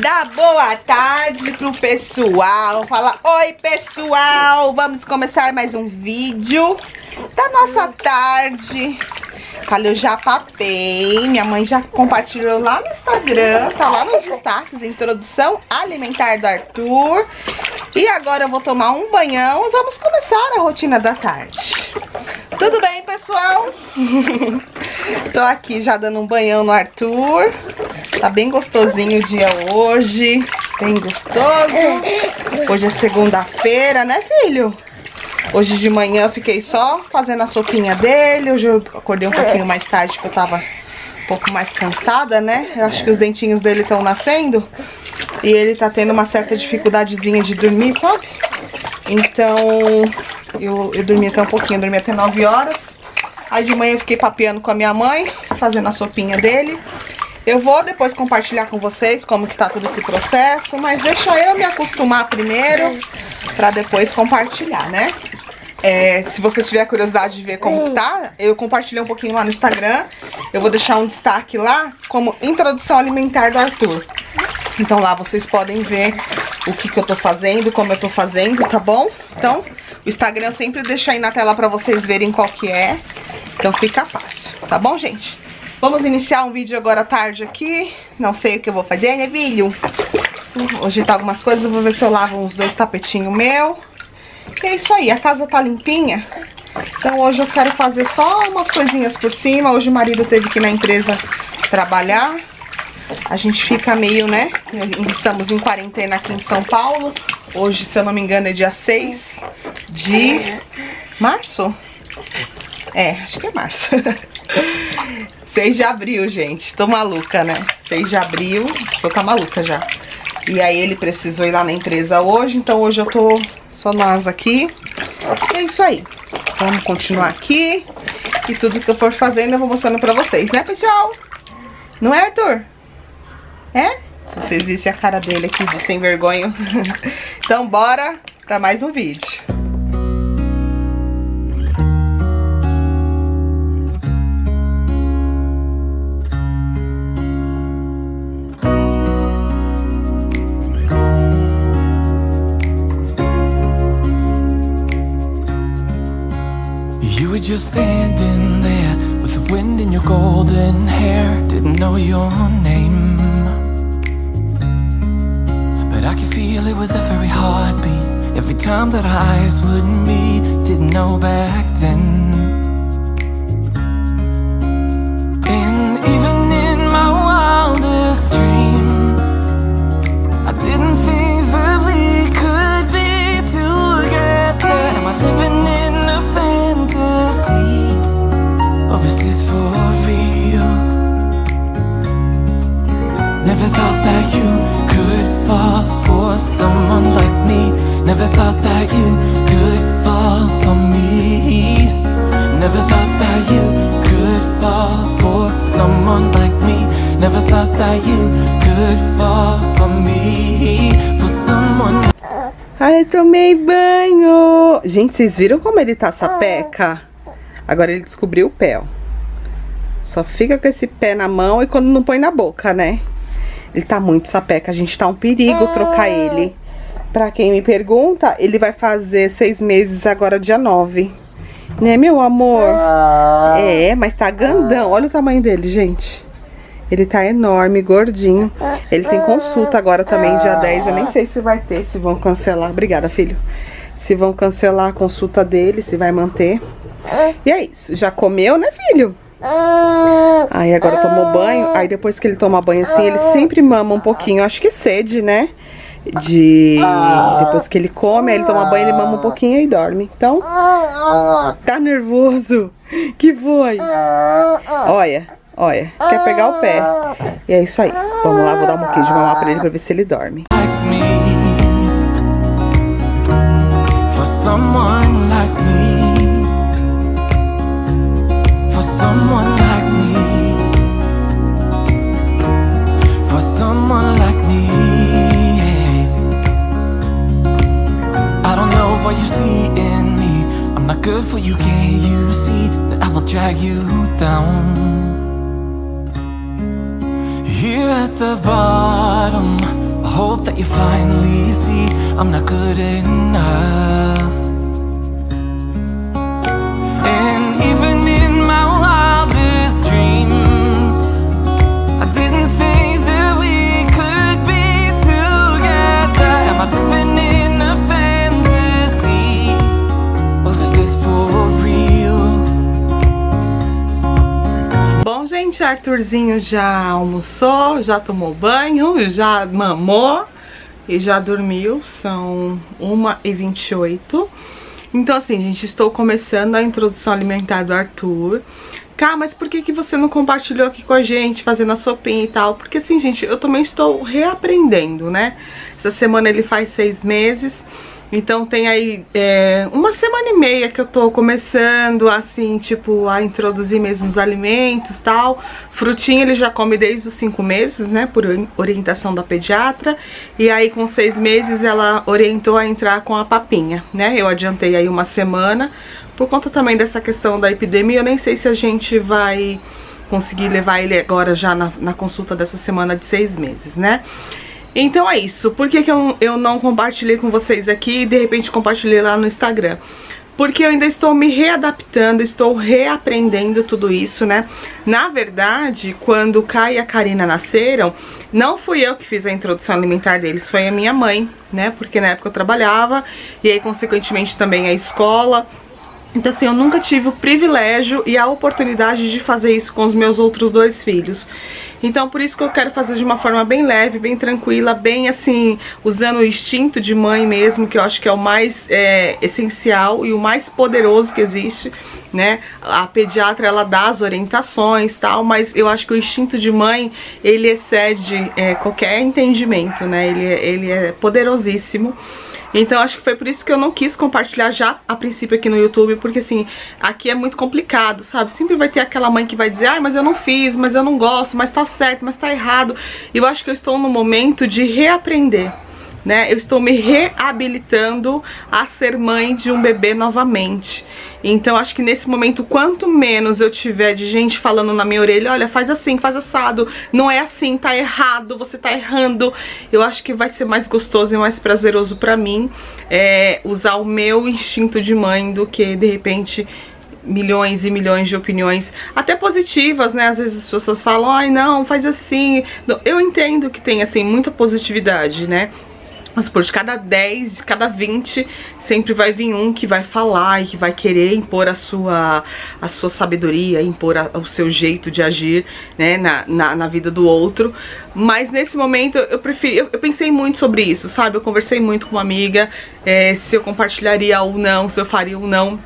Dá boa tarde pro pessoal. Fala, oi pessoal. Vamos começar mais um vídeo da nossa tarde. Falei, eu já papei. Minha mãe já compartilhou lá no Instagram. Tá lá nos destaques. Introdução alimentar do Arthur. E agora eu vou tomar um banhão e vamos começar a rotina da tarde. Tudo bem, pessoal? Tô aqui já dando um banhão no Arthur. Tá bem gostosinho o dia hoje. Bem gostoso. Hoje é segunda-feira, né, filho? Hoje de manhã eu fiquei só fazendo a sopinha dele. Hoje eu acordei um pouquinho mais tarde que eu tava um pouco mais cansada, né? Eu acho que os dentinhos dele estão nascendo. E ele tá tendo uma certa dificuldadezinha de dormir, sabe? Então, eu, eu dormi até um pouquinho, dormi até 9 horas. Aí de manhã eu fiquei papeando com a minha mãe, fazendo a sopinha dele. Eu vou depois compartilhar com vocês como que tá todo esse processo, mas deixa eu me acostumar primeiro pra depois compartilhar, né? É, se você tiver curiosidade de ver como que tá, eu compartilhei um pouquinho lá no Instagram. Eu vou deixar um destaque lá como introdução alimentar do Arthur. Então lá vocês podem ver o que, que eu tô fazendo, como eu tô fazendo, tá bom? Então, o Instagram sempre deixa aí na tela pra vocês verem qual que é. Então fica fácil, tá bom, gente? Vamos iniciar um vídeo agora à tarde aqui. Não sei o que eu vou fazer, né, filho? Vou ajeitar algumas coisas, eu vou ver se eu lavo uns dois tapetinhos meu. E é isso aí, a casa tá limpinha. Então hoje eu quero fazer só umas coisinhas por cima. Hoje o marido teve que ir na empresa trabalhar. A gente fica meio, né? Estamos em quarentena aqui em São Paulo. Hoje, se eu não me engano, é dia 6 de março? É, acho que é março. 6 de abril, gente. Tô maluca, né? 6 de abril, pessoa tá maluca já. E aí ele precisou ir lá na empresa hoje, então hoje eu tô só nós aqui. É isso aí. Vamos continuar aqui. E tudo que eu for fazendo eu vou mostrando pra vocês, né, pessoal? Não é, Arthur? É? Se vocês vissem a cara dele aqui de sem vergonha. então bora pra mais um vídeo. Were just standing there with the wind in your golden hair. Didn't know your name, but I could feel it with every heartbeat. Every time that our eyes would meet, didn't know back then. And even in my wildest dreams, I didn't think that we could be together. Am I living thought that you could fall for someone like me. Never thought that you could fall for me. Never thought that you could fall for someone like me. Never thought that you could fall for me. For someone Ai, tomei banho. Gente, vocês viram como ele tá sapeca? Agora ele descobriu o pé, ó. Só fica com esse pé na mão e quando não põe na boca, né? Ele tá muito sapeca, a gente tá um perigo trocar ele. Pra quem me pergunta, ele vai fazer seis meses agora, dia 9. Né, meu amor? É, mas tá grandão. Olha o tamanho dele, gente. Ele tá enorme, gordinho. Ele tem consulta agora também, dia 10. Eu nem sei se vai ter, se vão cancelar. Obrigada, filho. Se vão cancelar a consulta dele, se vai manter. E é isso. Já comeu, né, filho? Aí agora tomou banho. Aí depois que ele toma banho assim, ele sempre mama um pouquinho. Acho que sede, né? De. Depois que ele come, aí ele toma banho, ele mama um pouquinho e dorme. Então. Tá nervoso? Que foi? Olha, olha. Quer pegar o pé. E é isso aí. Vamos lá, vou dar um pouquinho de mamar pra ele pra ver se ele dorme. like what you see in me. I'm not good for you, can't you see that I will drag you down? Here at the bottom, I hope that you finally see I'm not good enough. And even Arthurzinho já almoçou, já tomou banho, já mamou e já dormiu. São 1h28. Então, assim, gente, estou começando a introdução alimentar do Arthur. Cá, mas por que, que você não compartilhou aqui com a gente, fazendo a sopinha e tal? Porque assim, gente, eu também estou reaprendendo, né? Essa semana ele faz seis meses, então tem aí é, uma semana e meia que eu tô começando, assim, tipo, a introduzir mesmo os alimentos tal. Frutinha ele já come desde os cinco meses, né, por orientação da pediatra. E aí com seis meses ela orientou a entrar com a papinha, né? Eu adiantei aí uma semana, por conta também dessa questão da epidemia, eu nem sei se a gente vai conseguir levar ele agora já na, na consulta dessa semana de seis meses, né? Então é isso. Por que, que eu, eu não compartilhei com vocês aqui e de repente compartilhei lá no Instagram? Porque eu ainda estou me readaptando, estou reaprendendo tudo isso, né? Na verdade, quando o Kai e a Karina nasceram, não fui eu que fiz a introdução alimentar deles, foi a minha mãe, né? Porque na época eu trabalhava e aí, consequentemente, também a escola. Então, assim, eu nunca tive o privilégio e a oportunidade de fazer isso com os meus outros dois filhos. Então, por isso que eu quero fazer de uma forma bem leve, bem tranquila, bem assim, usando o instinto de mãe mesmo, que eu acho que é o mais é, essencial e o mais poderoso que existe, né? A pediatra, ela dá as orientações tal, mas eu acho que o instinto de mãe, ele excede é, qualquer entendimento, né? Ele, é, ele é poderosíssimo. Então acho que foi por isso que eu não quis compartilhar já a princípio aqui no YouTube, porque assim, aqui é muito complicado, sabe? Sempre vai ter aquela mãe que vai dizer, ai, mas eu não fiz, mas eu não gosto, mas tá certo, mas tá errado. E eu acho que eu estou no momento de reaprender né? Eu estou me reabilitando a ser mãe de um bebê novamente. Então acho que nesse momento, quanto menos eu tiver de gente falando na minha orelha, olha, faz assim, faz assado, não é assim, tá errado, você tá errando, eu acho que vai ser mais gostoso e mais prazeroso pra mim é, usar o meu instinto de mãe do que, de repente, milhões e milhões de opiniões, até positivas, né? Às vezes as pessoas falam, ai não, faz assim. Eu entendo que tem, assim, muita positividade, né? Mas por de cada 10, de cada 20, sempre vai vir um que vai falar e que vai querer impor a sua, a sua sabedoria, impor a, o seu jeito de agir né, na, na, na, vida do outro. Mas nesse momento eu preferi, eu, eu, pensei muito sobre isso, sabe? Eu conversei muito com uma amiga é, se eu compartilharia ou não, se eu faria ou não.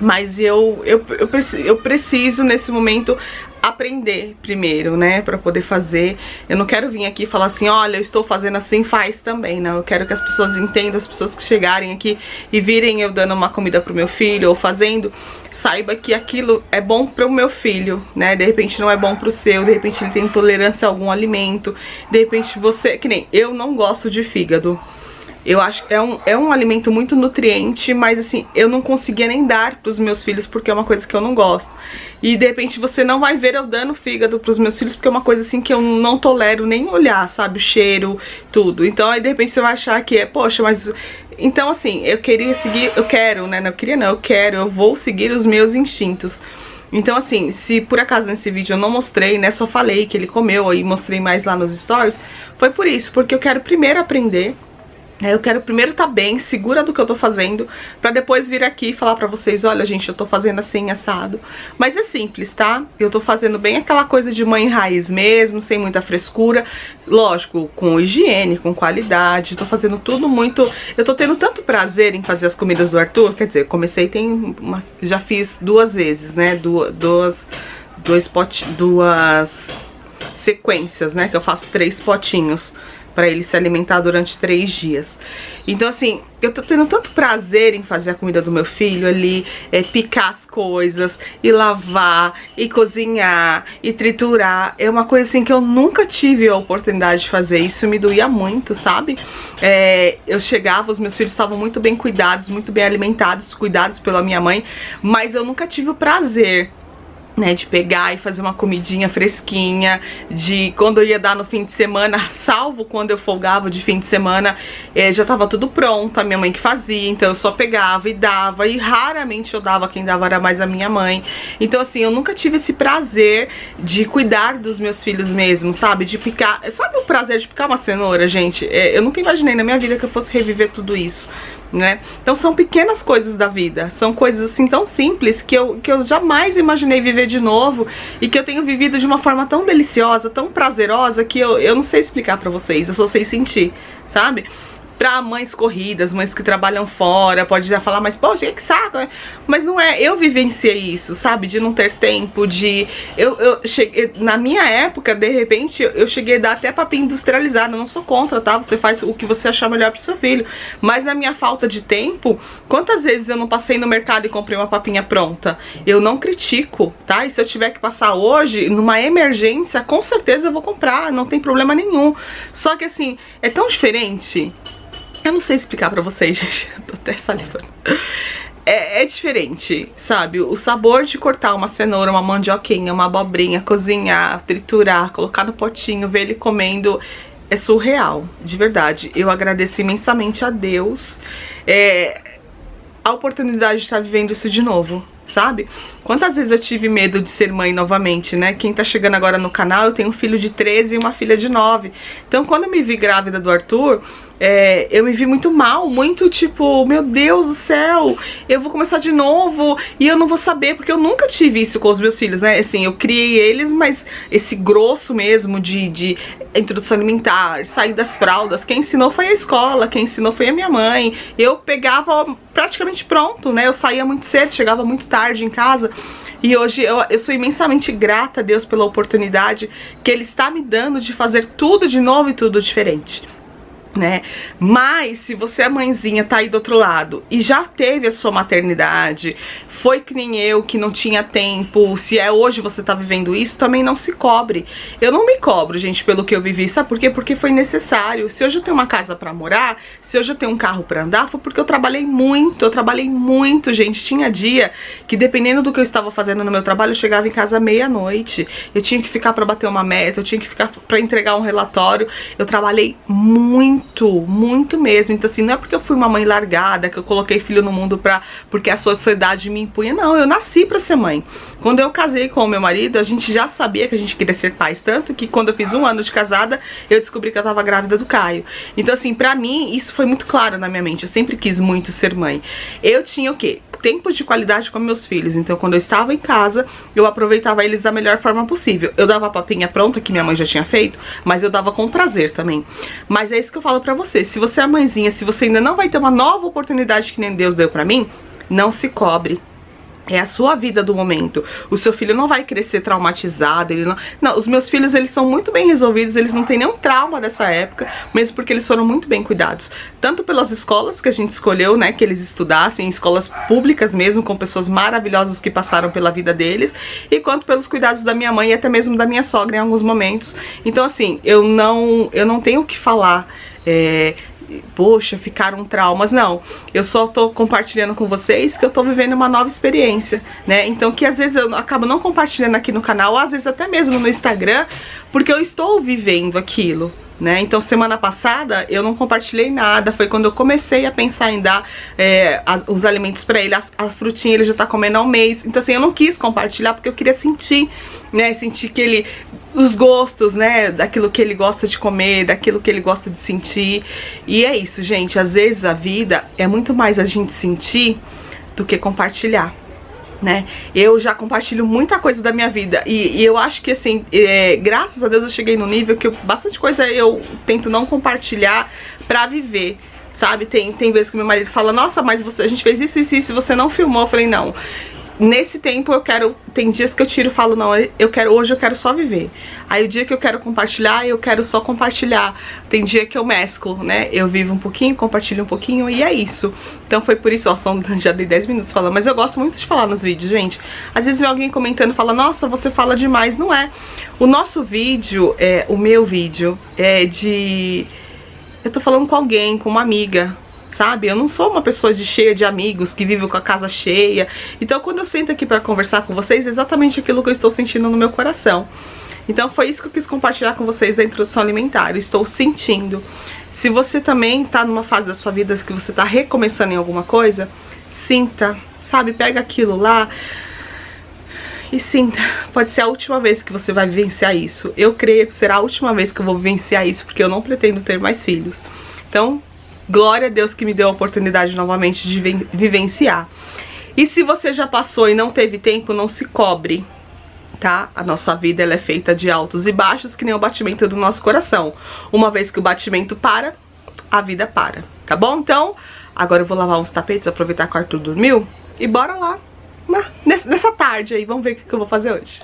Mas eu, eu, eu, eu preciso nesse momento aprender primeiro, né, para poder fazer. Eu não quero vir aqui e falar assim, olha, eu estou fazendo assim, faz também, não. Eu quero que as pessoas entendam, as pessoas que chegarem aqui e virem eu dando uma comida pro meu filho ou fazendo, saiba que aquilo é bom pro meu filho, né? De repente não é bom pro seu, de repente ele tem intolerância a algum alimento, de repente você, que nem eu não gosto de fígado. Eu acho que é um, é um alimento muito nutriente, mas assim, eu não conseguia nem dar pros meus filhos porque é uma coisa que eu não gosto. E de repente você não vai ver eu dando fígado pros meus filhos porque é uma coisa assim que eu não tolero nem olhar, sabe? O cheiro, tudo. Então aí de repente você vai achar que é, poxa, mas... Então assim, eu queria seguir, eu quero, né? Não queria não, eu quero, eu vou seguir os meus instintos. Então assim, se por acaso nesse vídeo eu não mostrei, né, só falei que ele comeu e mostrei mais lá nos stories, foi por isso, porque eu quero primeiro aprender eu quero primeiro estar tá bem, segura do que eu tô fazendo, pra depois vir aqui e falar pra vocês, olha gente, eu tô fazendo assim, assado. Mas é simples, tá? Eu tô fazendo bem aquela coisa de mãe raiz mesmo, sem muita frescura. Lógico, com higiene, com qualidade, tô fazendo tudo muito... Eu tô tendo tanto prazer em fazer as comidas do Arthur, quer dizer, comecei tem... Uma... Já fiz duas vezes, né? Duas... duas dois pot... duas sequências, né? Que eu faço três potinhos para ele se alimentar durante três dias. Então, assim, eu tô tendo tanto prazer em fazer a comida do meu filho ali, é, picar as coisas, e lavar, e cozinhar, e triturar. É uma coisa, assim, que eu nunca tive a oportunidade de fazer. Isso me doía muito, sabe? É, eu chegava, os meus filhos estavam muito bem cuidados, muito bem alimentados, cuidados pela minha mãe, mas eu nunca tive o prazer né, de pegar e fazer uma comidinha fresquinha, de quando eu ia dar no fim de semana, salvo quando eu folgava de fim de semana, eh, já tava tudo pronto, a minha mãe que fazia, então eu só pegava e dava, e raramente eu dava, quem dava era mais a minha mãe. Então assim, eu nunca tive esse prazer de cuidar dos meus filhos mesmo, sabe? De picar, sabe o prazer de picar uma cenoura, gente? Eh, eu nunca imaginei na minha vida que eu fosse reviver tudo isso né? Então são pequenas coisas da vida, são coisas assim tão simples que eu, que eu jamais imaginei viver de novo e que eu tenho vivido de uma forma tão deliciosa, tão prazerosa que eu, eu não sei explicar pra vocês, eu só sei sentir, sabe? Pra mães corridas, mães que trabalham fora, pode já falar, mas poxa, que saco. Mas não é, eu vivenciei isso, sabe? De não ter tempo, de. Eu, eu cheguei. Na minha época, de repente, eu cheguei a dar até papinho industrializado. Eu não sou contra, tá? Você faz o que você achar melhor pro seu filho. Mas na minha falta de tempo, quantas vezes eu não passei no mercado e comprei uma papinha pronta? Eu não critico, tá? E se eu tiver que passar hoje, numa emergência, com certeza eu vou comprar, não tem problema nenhum. Só que assim, é tão diferente eu não sei explicar pra vocês, gente. Tô até salivando. É, é, diferente, sabe? O sabor de cortar uma cenoura, uma mandioquinha, uma abobrinha, cozinhar, triturar, colocar no potinho, ver ele comendo é surreal, de verdade. Eu agradeço imensamente a Deus é, a oportunidade de estar vivendo isso de novo, sabe? Quantas vezes eu tive medo de ser mãe novamente, né? Quem tá chegando agora no canal, eu tenho um filho de 13 e uma filha de 9. Então quando eu me vi grávida do Arthur é, eu me vi muito mal, muito tipo, meu Deus do céu, eu vou começar de novo e eu não vou saber, porque eu nunca tive isso com os meus filhos, né? Assim, eu criei eles, mas esse grosso mesmo de, de introdução alimentar, sair das fraldas, quem ensinou foi a escola, quem ensinou foi a minha mãe. Eu pegava praticamente pronto, né? Eu saía muito cedo, chegava muito tarde em casa. E hoje eu, eu sou imensamente grata a Deus pela oportunidade que Ele está me dando de fazer tudo de novo e tudo diferente né? Mas se você é mãezinha, tá aí do outro lado e já teve a sua maternidade, foi que nem eu que não tinha tempo, se é hoje você tá vivendo isso, também não se cobre. Eu não me cobro, gente, pelo que eu vivi, sabe por quê? Porque foi necessário. Se hoje eu tenho uma casa para morar, se hoje eu tenho um carro para andar, foi porque eu trabalhei muito, eu trabalhei muito, gente. Tinha dia que dependendo do que eu estava fazendo no meu trabalho, eu chegava em casa meia-noite. Eu tinha que ficar para bater uma meta, eu tinha que ficar para entregar um relatório. Eu trabalhei muito, muito mesmo. Então assim, não é porque eu fui uma mãe largada, que eu coloquei filho no mundo pra, porque a sociedade me impunha, não, eu nasci pra ser mãe. Quando eu casei com o meu marido, a gente já sabia que a gente queria ser pais, tanto que quando eu fiz um ano de casada, eu descobri que eu tava grávida do Caio. Então assim, pra mim, isso foi muito claro na minha mente, eu sempre quis muito ser mãe. Eu tinha o quê? Tempo de qualidade com meus filhos, então quando eu estava em casa, eu aproveitava eles da melhor forma possível. Eu dava a papinha pronta, que minha mãe já tinha feito, mas eu dava com prazer também. Mas é isso que eu falo pra você, se você é mãezinha, se você ainda não vai ter uma nova oportunidade que nem Deus deu pra mim, não se cobre. É a sua vida do momento. O seu filho não vai crescer traumatizado. Ele não... não, os meus filhos, eles são muito bem resolvidos. Eles não têm nenhum trauma dessa época, mesmo porque eles foram muito bem cuidados. Tanto pelas escolas que a gente escolheu, né, que eles estudassem, escolas públicas mesmo, com pessoas maravilhosas que passaram pela vida deles, e quanto pelos cuidados da minha mãe e até mesmo da minha sogra em alguns momentos. Então, assim, eu não, eu não tenho o que falar. É, poxa, ficaram traumas. Não, eu só tô compartilhando com vocês que eu tô vivendo uma nova experiência, né? Então que às vezes eu acabo não compartilhando aqui no canal, às vezes até mesmo no Instagram, porque eu estou vivendo aquilo, né? Então semana passada eu não compartilhei nada, foi quando eu comecei a pensar em dar é, as, os alimentos para ele, a, a, frutinha ele já tá comendo há um mês, então assim, eu não quis compartilhar porque eu queria sentir, né, sentir que ele, os gostos, né, daquilo que ele gosta de comer, daquilo que ele gosta de sentir, e é isso, gente, às vezes a vida é muito mais a gente sentir do que compartilhar né? Eu já compartilho muita coisa da minha vida e, e eu acho que assim, é, graças a Deus eu cheguei no nível que eu, bastante coisa eu tento não compartilhar pra viver. Sabe, tem, tem vezes que meu marido fala, nossa, mas você, a gente fez isso, isso, isso, você não filmou. Eu falei, não, nesse tempo eu quero, tem dias que eu tiro e falo, não, eu quero, hoje eu quero só viver. Aí o dia que eu quero compartilhar, eu quero só compartilhar. Tem dia que eu mesclo, né? Eu vivo um pouquinho, compartilho um pouquinho e é isso. Então foi por isso, ó, são, já dei 10 minutos falando, mas eu gosto muito de falar nos vídeos, gente. Às vezes vem alguém comentando e fala, nossa, você fala demais. Não é. O nosso vídeo, é, o meu vídeo, é de... Eu tô falando com alguém, com uma amiga, sabe? Eu não sou uma pessoa de cheia de amigos que vive com a casa cheia. Então, quando eu sento aqui para conversar com vocês, é exatamente aquilo que eu estou sentindo no meu coração. Então, foi isso que eu quis compartilhar com vocês da introdução alimentar. Eu estou sentindo. Se você também tá numa fase da sua vida que você tá recomeçando em alguma coisa, sinta, sabe? Pega aquilo lá e sinta. Pode ser a última vez que você vai vivenciar isso. Eu creio que será a última vez que eu vou vivenciar isso, porque eu não pretendo ter mais filhos. Então, glória a Deus que me deu a oportunidade novamente de vivenciar. E se você já passou e não teve tempo, não se cobre, tá? A nossa vida ela é feita de altos e baixos, que nem o batimento do nosso coração. Uma vez que o batimento para, a vida para, tá bom? Então, agora eu vou lavar uns tapetes, aproveitar que o Arthur dormiu e bora lá nessa tarde aí. Vamos ver o que eu vou fazer hoje.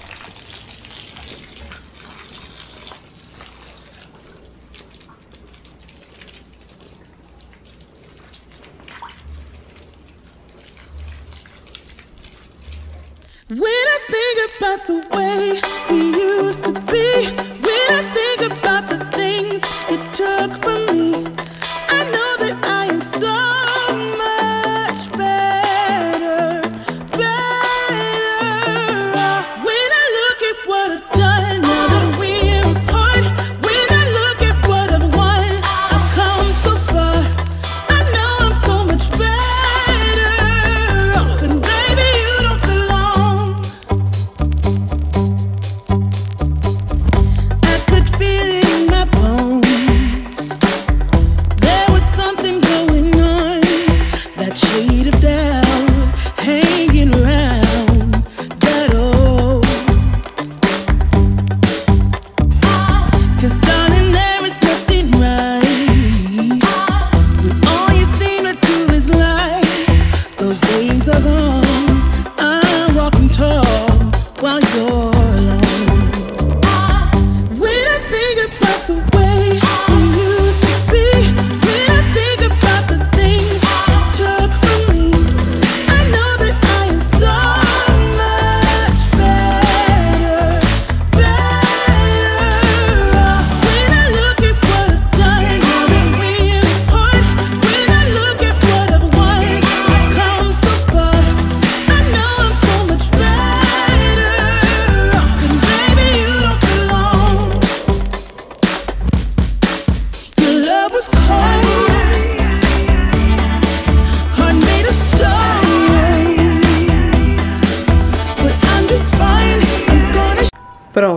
The way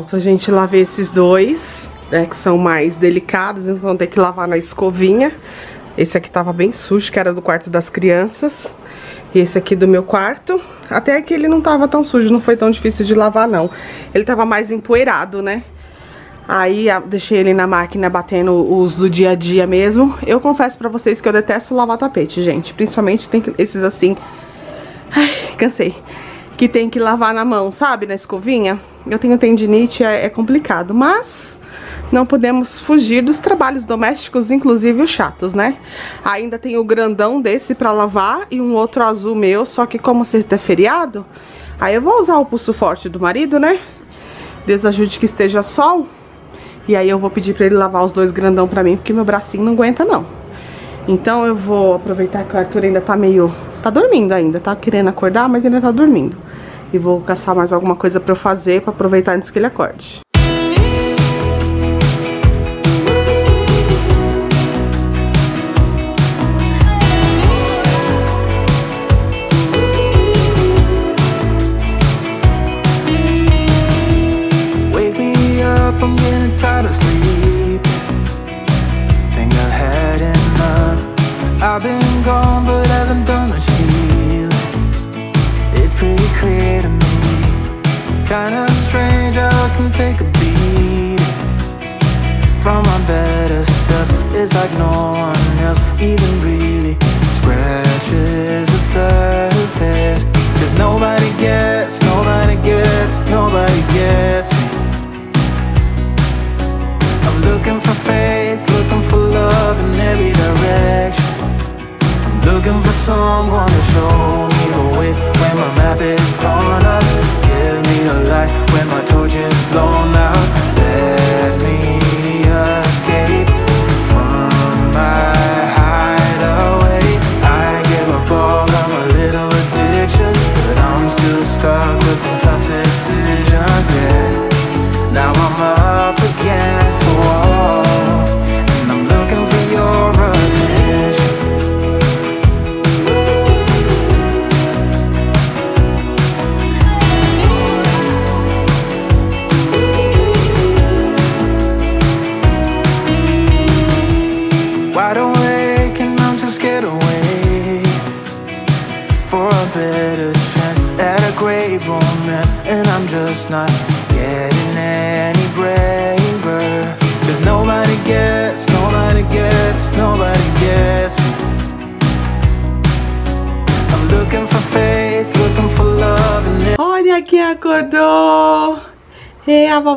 Pronto, a gente lavei esses dois, né, que são mais delicados, então ter que lavar na escovinha. Esse aqui tava bem sujo, que era do quarto das crianças. E esse aqui do meu quarto. Até que ele não tava tão sujo, não foi tão difícil de lavar, não. Ele tava mais empoeirado, né? Aí deixei ele na máquina batendo os do dia a dia mesmo. Eu confesso pra vocês que eu detesto lavar tapete, gente. Principalmente tem esses assim. Ai, cansei. Que tem que lavar na mão, sabe? Na escovinha. Eu tenho tendinite, é, é complicado. Mas não podemos fugir dos trabalhos domésticos, inclusive os chatos, né? Ainda tem o grandão desse pra lavar e um outro azul meu. Só que como sexta é feriado, aí eu vou usar o pulso forte do marido, né? Deus ajude que esteja sol. E aí eu vou pedir pra ele lavar os dois grandão pra mim, porque meu bracinho não aguenta não. Então eu vou aproveitar que o Arthur ainda tá meio... Tá dormindo ainda, tá querendo acordar, mas ainda tá dormindo. E vou caçar mais alguma coisa pra eu fazer, pra aproveitar antes que ele acorde.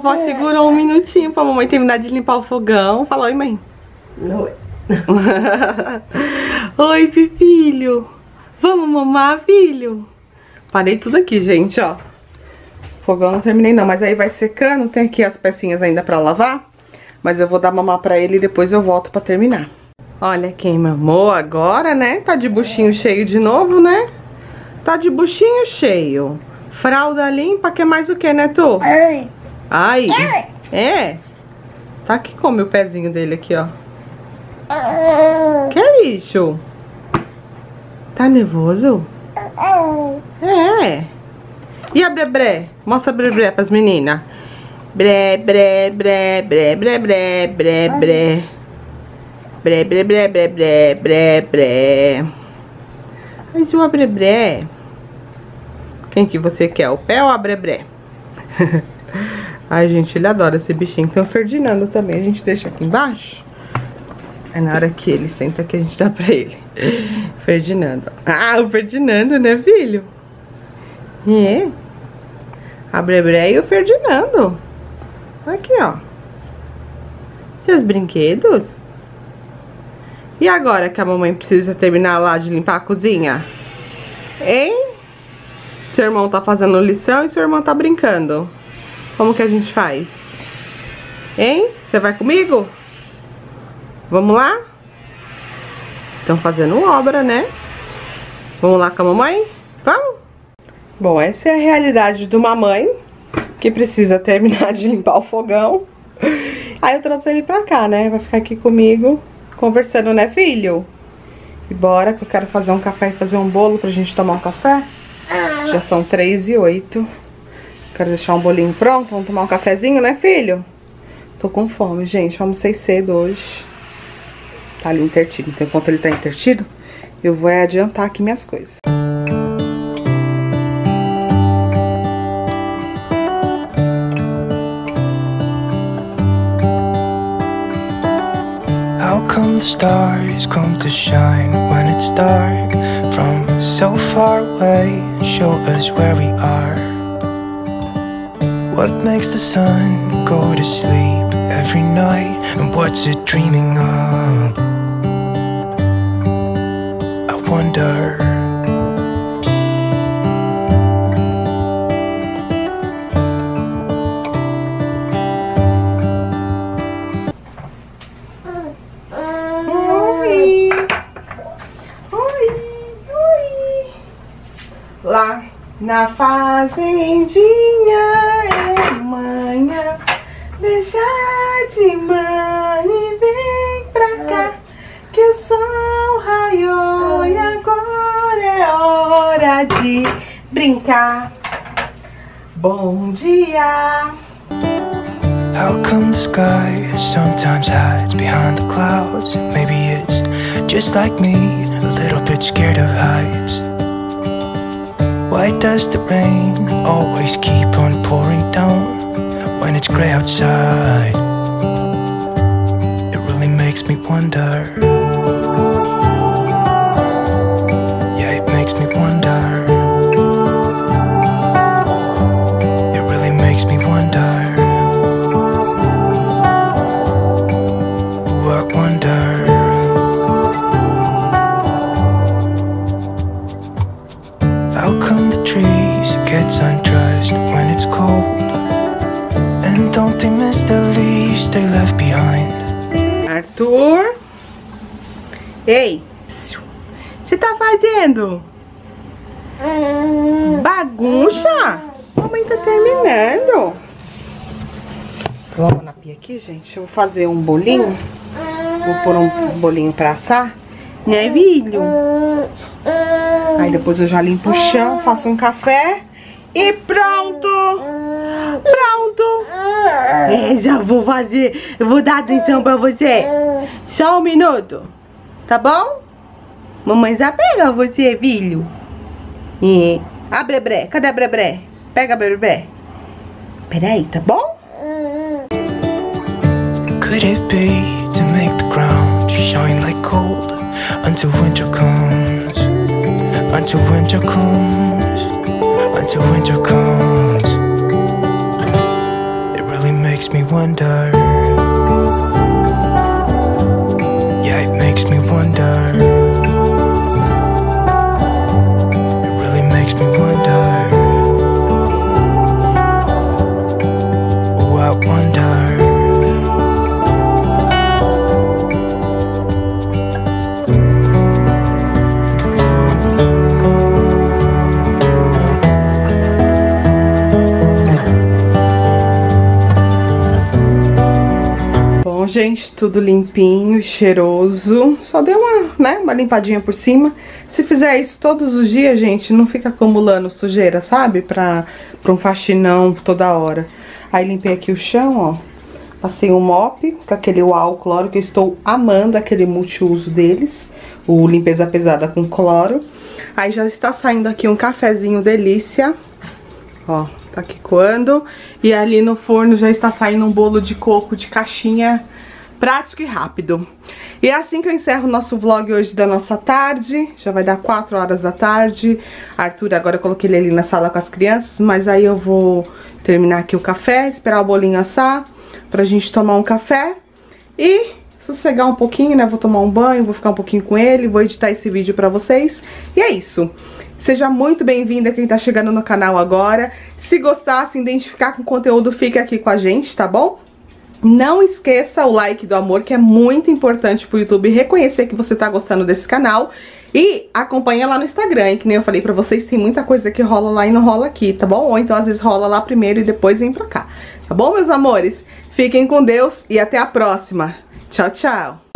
Vovó segurou um minutinho pra mamãe terminar de limpar o fogão. Fala oi, mãe. Oi. oi, filho. Vamos mamar, filho? Parei tudo aqui, gente, ó. Fogão não terminei não, mas aí vai secando. Tem aqui as pecinhas ainda pra lavar. Mas eu vou dar mamar pra ele e depois eu volto pra terminar. Olha quem mamou agora, né? Tá de buchinho cheio de novo, né? Tá de buchinho cheio. Fralda limpa, quer mais o que, né, Tu? Ai. É? Tá aqui come o pezinho dele aqui, ó. Que é isso? Tá nervoso? É. E a Brebré? Mostra a Brebré pras meninas. Bre, bre, bre, bre, bre, bre, bre, bre. Bre, bre, bre, bre, bre, bre, bre. Mas o Abrebré? Quem que você quer? O pé ou a Brebré? Ai, gente, ele adora esse bichinho. Tem o Ferdinando também. A gente deixa aqui embaixo. É na hora que ele senta que a gente dá pra ele. Ferdinando. Ah, o Ferdinando, né, filho? É. A Brebré e o Ferdinando. Aqui, ó. Seus brinquedos. E agora que a mamãe precisa terminar lá de limpar a cozinha? Hein? Seu irmão tá fazendo lição e seu irmão tá brincando. Como que a gente faz? Hein? Você vai comigo? Vamos lá? Estão fazendo obra, né? Vamos lá com a mamãe? Vamos? Bom, essa é a realidade de uma mãe que precisa terminar de limpar o fogão. Aí eu trouxe ele pra cá, né? Vai ficar aqui comigo, conversando, né, filho? E bora que eu quero fazer um café e fazer um bolo pra gente tomar um café. Já são três e oito. Quero deixar um bolinho pronto, vamos tomar um cafezinho, né, filho? Tô com fome, gente. Almocei cedo hoje. Tá ali intertido. Então, enquanto ele tá intertido, eu vou adiantar aqui minhas coisas. How come the stars come to shine when it's dark from so far away show us where we are? What makes the sun go to sleep every night and what's it dreaming of? I wonder. Oi! Oi! Oi! Lá na fazendinha de manhã e vem pra cá Que o sol raiou e agora é hora de brincar Bom dia! How come the sky sometimes hides behind the clouds? Maybe it's just like me, a little bit scared of heights. Why does the rain always keep on pouring down when it's gray outside? wonder gente. Eu vou fazer um bolinho. Vou pôr um bolinho pra assar. Né, filho? Aí depois eu já limpo o chão, faço um café. E pronto! Pronto! É, já vou fazer. Eu vou dar atenção pra você. Só um minuto. Tá bom? Mamãe já pega você, filho. É. A Brebré. Cadê a Brebré? Pega, bebê. Peraí, tá bom? Could it be to make the ground shine like gold until winter comes? Until winter comes, until winter comes. It really makes me wonder. Yeah, it makes me wonder. Gente, tudo limpinho, cheiroso. Só deu uma, né, uma limpadinha por cima. Se fizer isso todos os dias, gente, não fica acumulando sujeira, sabe? Pra, pra um faxinão toda hora. Aí limpei aqui o chão, ó. Passei um mop com aquele uau cloro, que eu estou amando aquele multiuso deles. O limpeza pesada com cloro. Aí já está saindo aqui um cafezinho delícia. Ó, tá aqui coando. E ali no forno já está saindo um bolo de coco de caixinha prático e rápido. E é assim que eu encerro o nosso vlog hoje da nossa tarde. Já vai dar 4 horas da tarde. Arthur, agora eu coloquei ele ali na sala com as crianças, mas aí eu vou terminar aqui o café, esperar o bolinho assar, pra gente tomar um café e sossegar um pouquinho, né? Vou tomar um banho, vou ficar um pouquinho com ele, vou editar esse vídeo pra vocês. E é isso. Seja muito bem-vinda quem tá chegando no canal agora. Se gostar, se identificar com o conteúdo, fique aqui com a gente, tá bom? Não esqueça o like do amor, que é muito importante pro YouTube reconhecer que você tá gostando desse canal. E acompanha lá no Instagram, que nem eu falei pra vocês, tem muita coisa que rola lá e não rola aqui, tá bom? Ou então às vezes rola lá primeiro e depois vem pra cá. Tá bom, meus amores? Fiquem com Deus e até a próxima. Tchau, tchau!